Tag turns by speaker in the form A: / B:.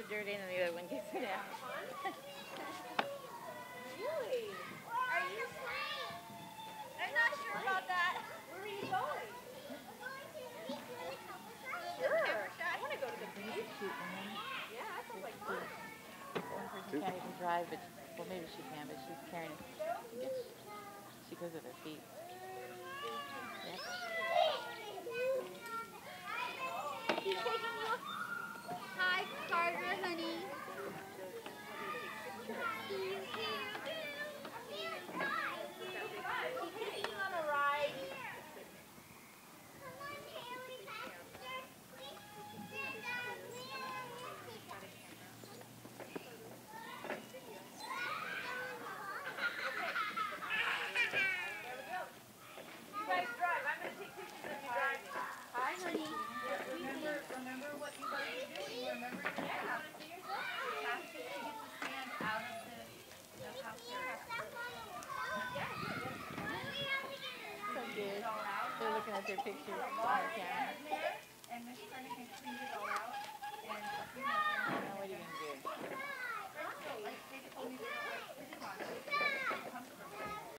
A: pushes the dirt in and the other one gets it out.
B: Really?
C: Are you playing?
B: I'm not sure about that. Where are you going?
C: Sure.
B: I want to go to the beach. Yeah, that sounds like fun.
A: One person can't even drive, but well, maybe she can, but she's carrying. I guess she goes with her feet. Yep.
C: Hi, Carter, honey.
B: He's taking you on a ride. You guys drive. I'm going to take pictures of you guys.
C: Hi, honey.
B: Remember, remember what you guys are doing. Remember your yeah. Cassie to get the sand out of the, the house area.
A: So good. There pictures on the camera.